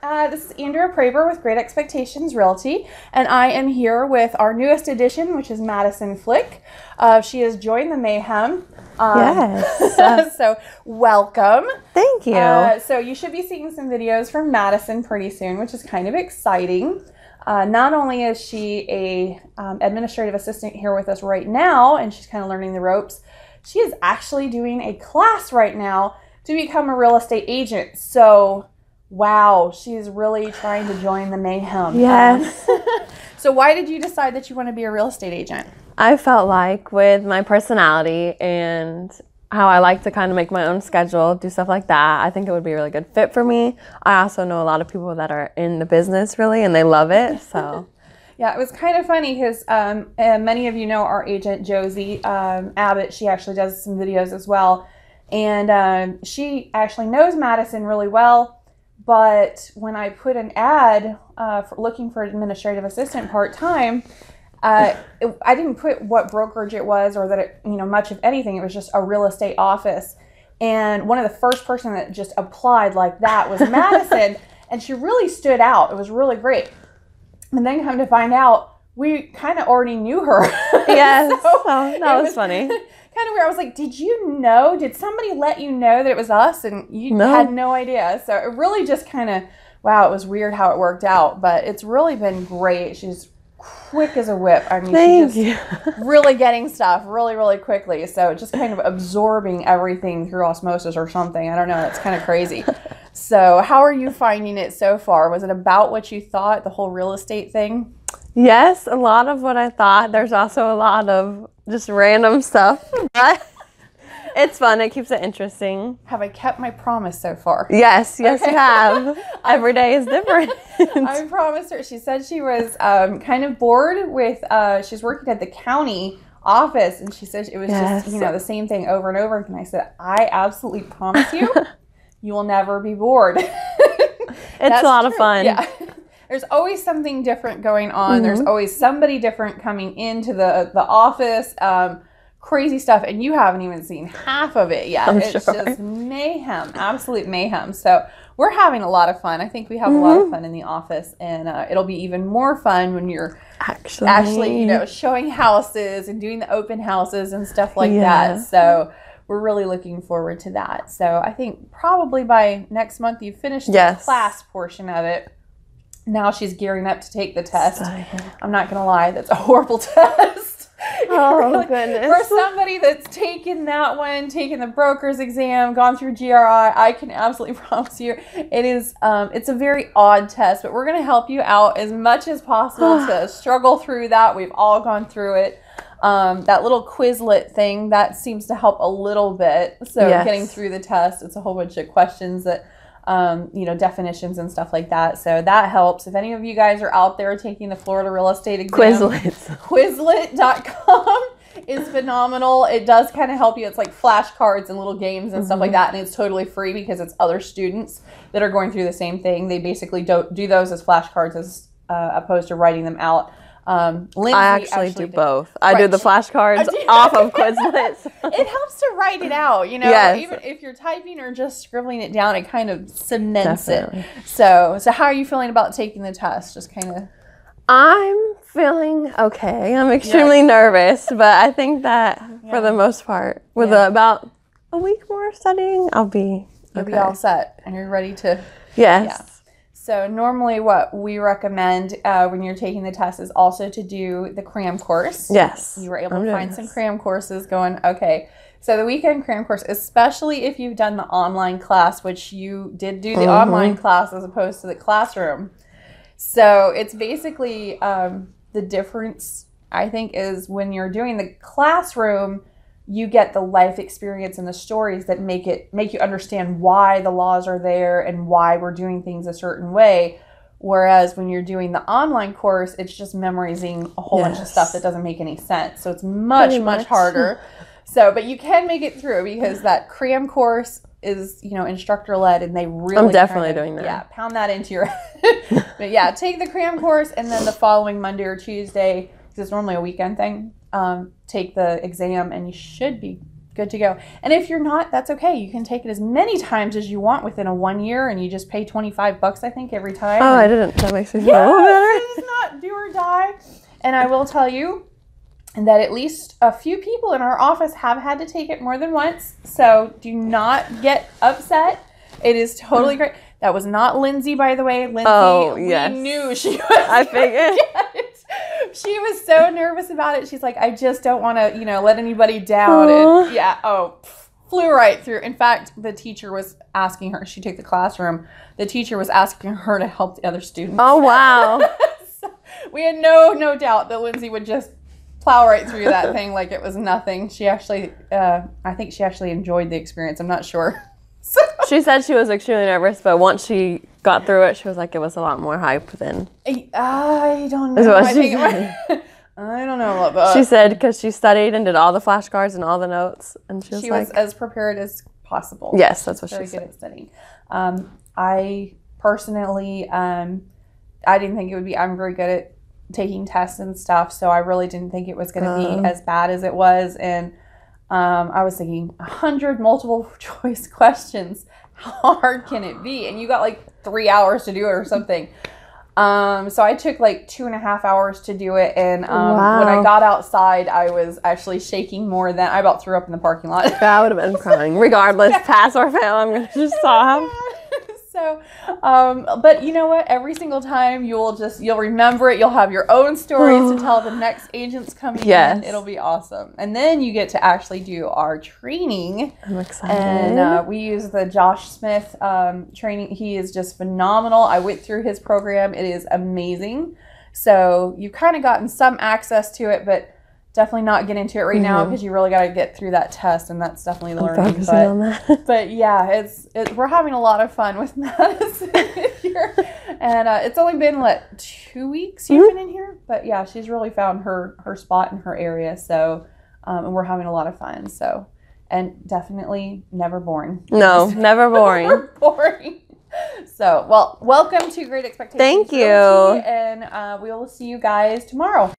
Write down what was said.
Uh, this is Andrea Proeber with Great Expectations Realty, and I am here with our newest addition, which is Madison Flick. Uh, she has joined the Mayhem. Um, Yes. so, welcome. Thank you. Uh, so, you should be seeing some videos from Madison pretty soon, which is kind of exciting. Uh, not only is she a um, administrative assistant here with us right now, and she's kind of learning the ropes, she is actually doing a class right now to become a real estate agent. So, wow, she's really trying to join the mayhem. yes. So, why did you decide that you want to be a real estate agent? I felt like with my personality and how I like to kind of make my own schedule, do stuff like that, I think it would be a really good fit for me. I also know a lot of people that are in the business really and they love it. So, Yeah, it was kind of funny because um, many of you know our agent Josie um, Abbott. She actually does some videos as well, and um, she actually knows Madison really well. But when I put an ad uh, for looking for an administrative assistant part time, uh, it- I didn't put what brokerage it was or that it, you know much of anything. It was just a real estate office, and one of the first person that just applied like that was Madison, and she really stood out. It was really great. And then come to find out, we kind of already knew her. yes. So oh, it that was funny. Kind of weird. I was like, did you know? Did somebody let you know that it was us? And you No. had no idea. So it really just kind of, wow, it was weird how it worked out. But it's really been great. She's quick as a whip. I mean, Thank she's you. really getting stuff really, really quickly. So just kind of absorbing everything through osmosis or something. I don't know. It's kind of crazy. So, how are you finding it so far? Was it about what you thought, the whole real estate thing? Yes, a lot of what I thought. There's also a lot of just random stuff. But it's fun. It keeps it interesting. Have I kept my promise so far? Yes, yes, Okay. you have. Every day is different. I promised her. She said she was um, kind of bored with. Uh, she's working at the county office, and she said it was Yes. just you know the same thing over and over. And I said, I absolutely promise you, you will never be bored. It's a lot of fun. Yeah. There's always something different going on. There's Mm-hmm. always somebody different coming into the the office. Um, crazy stuff, and you haven't even seen half of it yet. I'm it's sure. just mayhem, absolute mayhem. So we're having a lot of fun. I think we have a lot Mm-hmm. of fun in the office, and uh, it'll be even more fun when you're Actually, actually, you know, showing houses and doing the open houses and stuff like that. So we're really looking forward to that. So I think probably by next month you've finished the class portion of it. Now she's gearing up to take the test. So- I'm not gonna lie, that's a horrible test. Oh, Really- goodness. For somebody that's taken that one, taken the broker's exam, gone through GRI, I can absolutely promise you it is um, it's a very odd test, but we're gonna help you out as much as possible to struggle through that. We've all gone through it. Um, that little Quizlet thing that seems to help a little bit. So Yes. getting through the test, it's a whole bunch of questions that um, you know, definitions and stuff like that. So that helps. If any of you guys are out there taking the Florida real estate exam, Quizlets. Quizlet.com is phenomenal. It does kind of help you. It's like flashcards and little games and stuff like that, and it's totally free because it's other students that are going through the same thing. They basically do, do those as flashcards as uh, opposed to writing them out. Um, Lindsay I actually, do did- both. I do the flashcards off of Quizlet. It helps to write it out, you know. Yes. Even if you're typing or just scribbling it down, it kind of cements Definitely. it. So, so how are you feeling about taking the test? Just kind of. I'm feeling okay. I'm extremely nervous, but I think that for the most part, with Yeah. about a week more studying, I'll be You'll okay. be all set, and you're ready to yes. So normally, what we recommend uh, when you're taking the test is also to do the cram course. Yes. You were able I'm to doing find some cram courses going. Okay, so the weekend cram course, especially if you've done the online class, which you did do the Mm-hmm. online class as opposed to the classroom. So it's basically um, the difference. I think is when you're doing the classroom, you get the life experience and the stories that make it make you understand why the laws are there and why we're doing things a certain way. Whereas when you're doing the online course, it's just memorizing a whole bunch of stuff that doesn't make any sense. So it's much, much much. harder. So, but you can make it through because that cram course is, you know, instructor led and they really definitely kinda- doing that. Yeah, pound that into your head. but yeah, take the cram course and then the following Monday or Tuesday, because it's normally a weekend thing, um, take the exam and you should be good to go. And if you're not, that's okay. You can take it as many times as you want within a one year, and you just pay 25 bucks, I think, every time. Oh, And- I didn't. That makes me feel Yes, better. it's not do or die. And I will tell you that at least a few people in our office have had to take it more than once. So do not get upset. It is totally great. That was not Lindsay, by the way. Lindsay, Oh, we yes. knew she was. I figured. She was so nervous about it. She's like, I just don't want to, you know, let anybody down. Aw. And yeah, oh, flew right through. In fact, the teacher was asking her. She took the classroom. The teacher was asking her to help the other students. Oh wow. So we had no no doubt that Lindsay would just plow right through that thing like it was nothing. She actually, uh, I think she actually enjoyed the experience. I'm not sure. She said she was extremely nervous, but once she got through it, she was like, it was a lot more hype than I, don't know. what I, she think it I don't know about that. she said because she studied and did all the flashcards and all the notes, and she was she like, was as prepared as possible. yes, that's what very she good said. at studying. Um, I personally, um, I didn't think it would be. I'm very good at taking tests and stuff, so I really didn't think it was going to be as bad as it was. And um, I was thinking, a hundred multiple choice questions. How hard can it be? And you got like three hours to do it or something. Um, so I took like two and a half hours to do it, and um, when I got outside, I was actually shaking more than I about threw up in the parking lot. I would have been crying, regardless, pass or fail. I'm gonna just sob. so um but you know what? Every single time you'll just you'll remember it. You'll have your own stories to tell the next agents coming Yes. in it'll be awesome. And then you get to actually do our training. I'm excited. and uh, we use the josh smith um, training. He is just phenomenal. I went through his program. It is amazing. So you've kind of gotten some access to it but definitely not get into it right now Mhm. because you really got to get through that test and that's definitely learning focusing but on that. but yeah, it's it, we're having a lot of fun with Madison here, and uh, it's only been what two weeks you've Mhm. been in here. But yeah, she's really found her her spot in her area. So, um, and we're having a lot of fun. So, and definitely never boring. no, never boring. Never boring. So, well, welcome to Great Expectations. Thank you. And uh, we will see you guys tomorrow.